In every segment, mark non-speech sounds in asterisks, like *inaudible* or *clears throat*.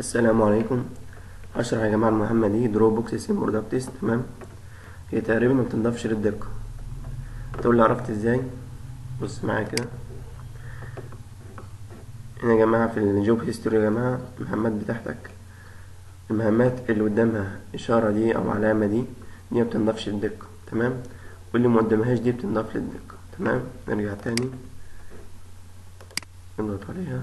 السلام عليكم. هشرح يا جماعة المهمة دي. draw box same products تمام؟ هي تقريبا ما بتنضافش للدقة. تقول لي عرفت إزاي؟ بص معايا كده. هنا يا جماعة في ال job history يا جماعة المهمات بتاعتك. المهمات اللي قدامها إشارة دي أو علامة دي دي ما بتنضافش للدقة. تمام؟ واللي ما قدامهاش دي بتنضاف للدقة. تمام؟ نرجع تاني. نضغط عليها.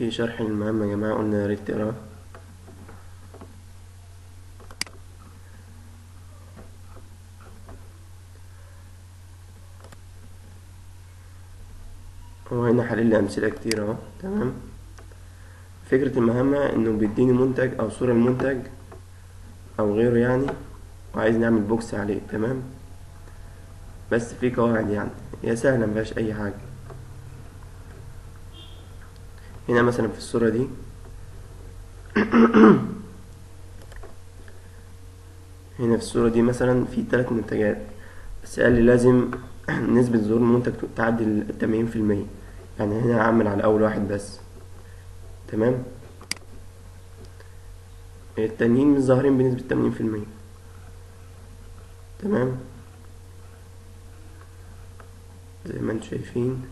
في شرح المهمة يا جماعة قلنا يا ريت تقرأه. هو هنا حلل أمثلة كتير أهو تمام؟ فكرة المهمة إنه بيديني منتج أو صورة المنتج أو غيره يعني وعايز نعمل بوكس عليه تمام؟ بس في قواعد يعني. هي سهلة مفيهاش أي حاجة. هنا مثلا في الصورة دي. *clears throat* هنا في الصورة دي مثلا في تلات منتجات. بس قال لي لازم *clears throat* نسبة ظهور المنتج تعدي التمانين في المية. يعني هنا هعمل على أول واحد بس. تمام؟ التانيين مش ظاهرين بنسبة تمانين في المية. تمام؟ زي ما أنتم شايفين.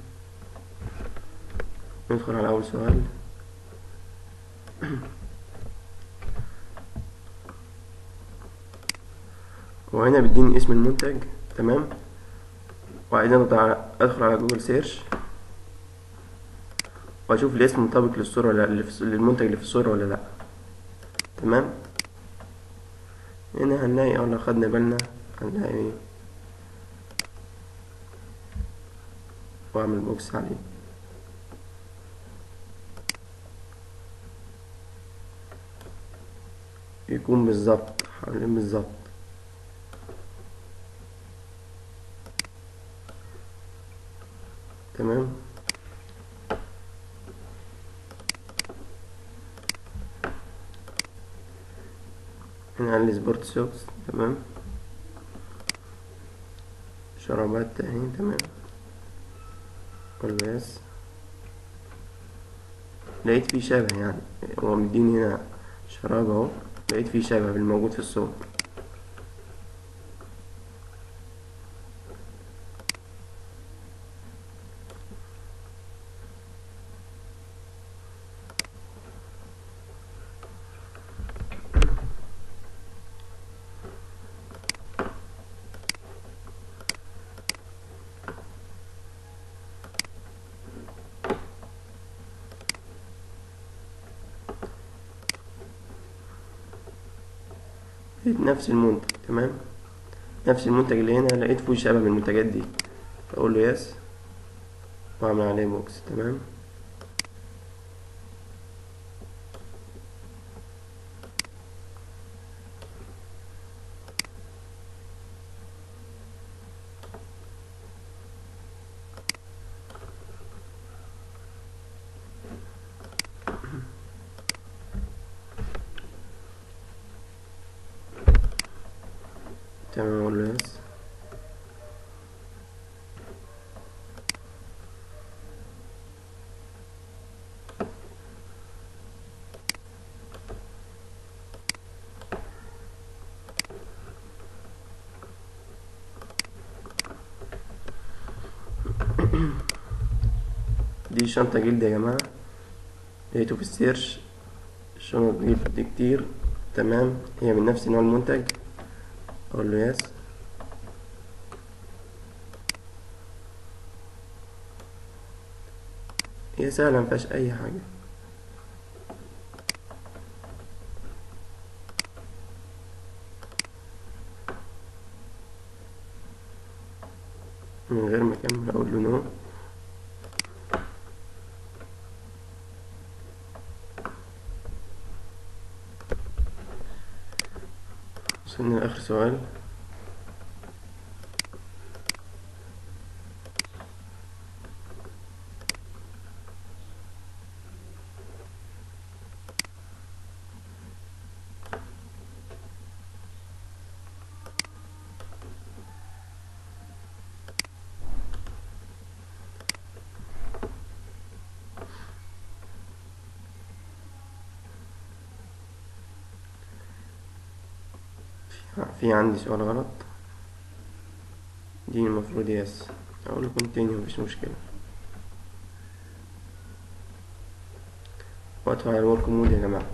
ندخل على أول سؤال. وهنا بيديني اسم المنتج تمام؟ وبعدين أدخل على Google search وأشوف الاسم مطابق للصورة ولا للمنتج اللي في الصورة ولا لا. تمام؟ هنا هنلاقي آه لو خدنا بالنا هنلاقي واعمل box عليه. يكون بالظبط. حوالين بالظبط. تمام؟ هنا ال sport socks. تمام؟ شرابات اهي تمام. والباس لقيت فيه شبه يعني. هو مديني هنا شراب اهو. لقيت فيه شبه بالموجود في الصورة لقيت نفس المنتج تمام؟ نفس المنتج اللي هنا لقيت فيه شبه من المنتجات دي. أقول له yes وأعمل عليه box تمام؟ تمام يس دي شنطة جلد يا جماعة لقيته في السيرش شنط جلد كتير تمام هي من نفس نوع المنتج أقول له يس هي سهلة مفيهاش أي حاجة. من غير ما أكمل أقول له نو وصلنا لاخر سؤال؟ في عندي سؤال غلط. دي المفروض yes أقول continue مفيش مشكلة. على ال work mode يا جماعة.